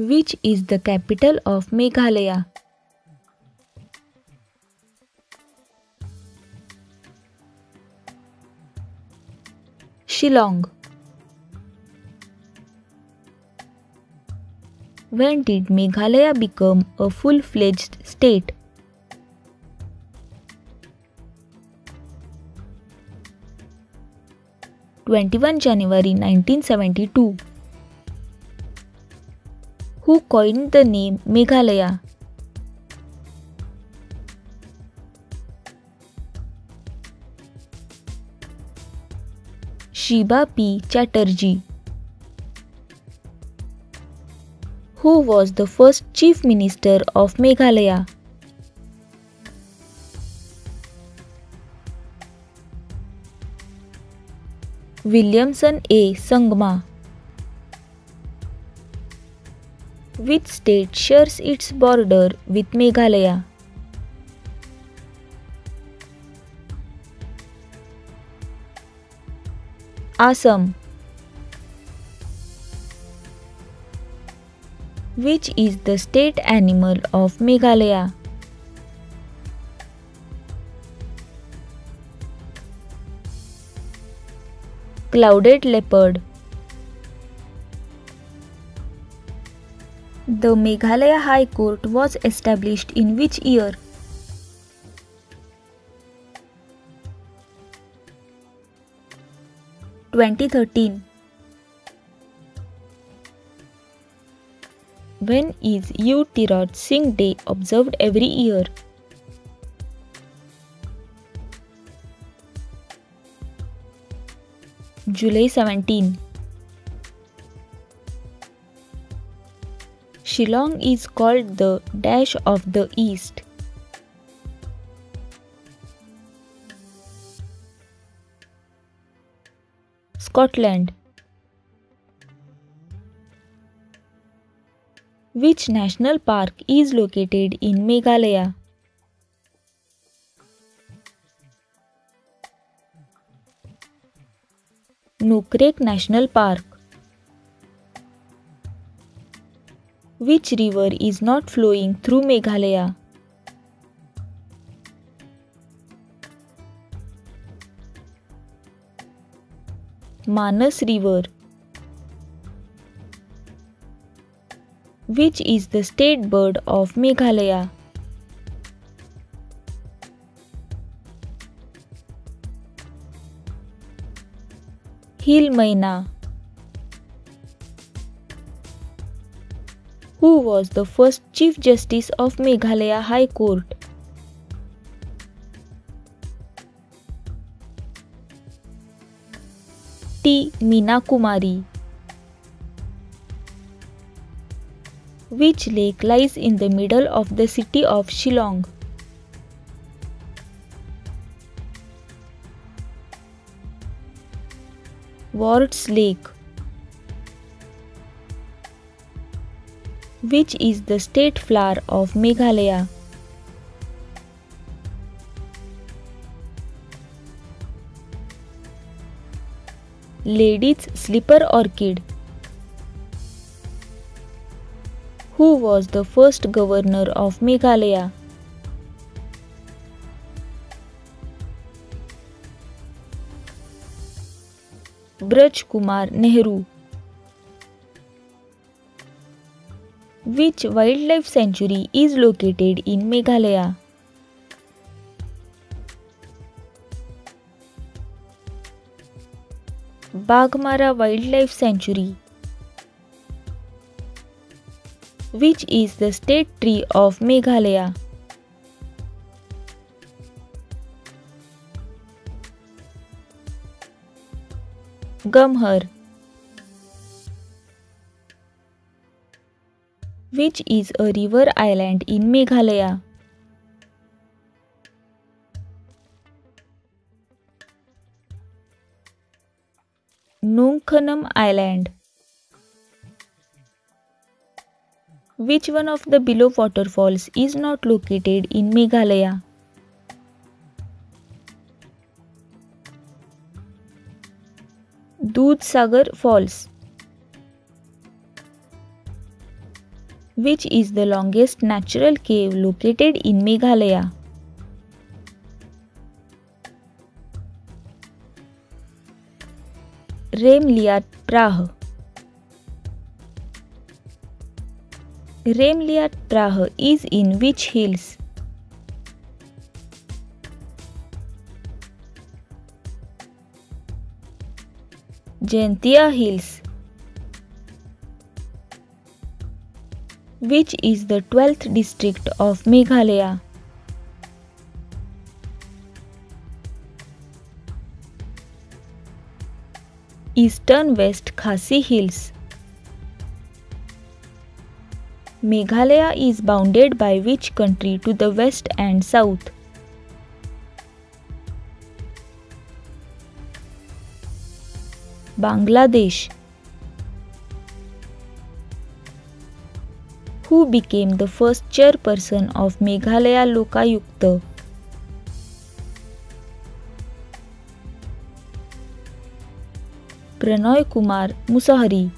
Which is the capital of Meghalaya? Shillong. When did Meghalaya become a full fledged state? Twenty-one January nineteen seventy-two. Who coined the name Meghalaya? Shiba P. Chatterjee. Who was the first Chief Minister of Meghalaya? Williamson A. Sangma. Which state shares its border with Meghalaya? Assam. Which is the state animal of Meghalaya? Clouded leopard. The Meghalaya High Court was established in which year? Twenty thirteen. When is U Tirot Singh Day observed every year? July 17. Shillong is called the dash of the east. Scotland. Which national park is located in Meghalaya? Nokrek National Park. Which river is not flowing through Meghalaya? Manas River. Which is the state bird of Meghalaya? Hill Maina. Who was the first Chief Justice of Meghalaya High Court? T. Meena Kumari. Which lake lies in the middle of the city of Shillong? Wards Lake. Which is the state flower of Meghalaya? Lady's slipper orchid. Who was the first governor of Meghalaya? Braj Kumar Nehru. Which wildlife sanctuary is located in Meghalaya? Baghmara Wildlife Sanctuary. Which is the state tree of Meghalaya? Gamhar. Which is a river island in Meghalaya? Nongkhnum Island. Which one of the below waterfalls is not located in Meghalaya? Dudh Sagar Falls. Which is the longest natural cave located in Meghalaya? Remliat Prah. Remliat Prah is in which hills? Jaintia Hills. Which is the 12th district of Meghalaya? Eastern West Khasi Hills. Meghalaya is bounded by which country to the west and south? Bangladesh. Who became the first chairperson of Meghalaya Lokayukta? Pranoy Kumar Musahari.